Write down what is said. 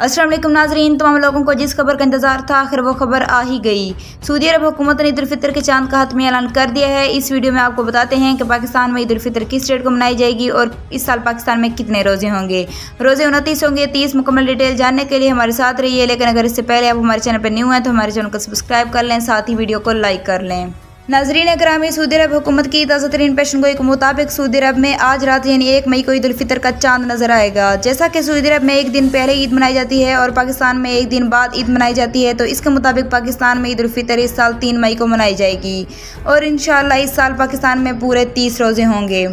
असलम नाजरीन, तमाम लोगों को जिस खबर का इंतज़ार था, आखिर वो खबर आ ही गई। सऊदी अरब हुकूमत ने ईदालफ़ितर के चाँद का हतमी ऐलान कर दिया है। इस वीडियो में आपको बताते हैं कि पाकिस्तान में ईदालफ़ितर किस डेट को मनाई जाएगी और इस साल पाकिस्तान में कितने रोज़े होंगे। रोज़े उनतीस होंगे, तीस मुकम्मल डिटेल जानने के लिए हमारे साथ रहिए। लेकिन अगर इससे पहले आप हमारे चैनल पर न्यू हैं तो हमारे चैनल को सब्सक्राइब कर लें, साथ ही वीडियो को लाइक कर लें। नाजरीन ग्रामी सऊदी अरब हुकूमत की ताज़ा तरीन पेशन गोई के मुताबिक सऊदी अरब में आज रात यानी एक मई को ईदालफ़ितर फितर का चाँद नज़र आएगा। जैसा कि सऊदी अरब में एक दिन पहले ईद मनाई जाती है और पाकिस्तान में एक दिन बाद ईद मनाई जाती है तो इसके मुताबिक पाकिस्तान में ईदालफ़ितर फितर इस साल तीन मई को मनाई जाएगी और इन इस साल पाकिस्तान में पूरे तीस रोज़े होंगे।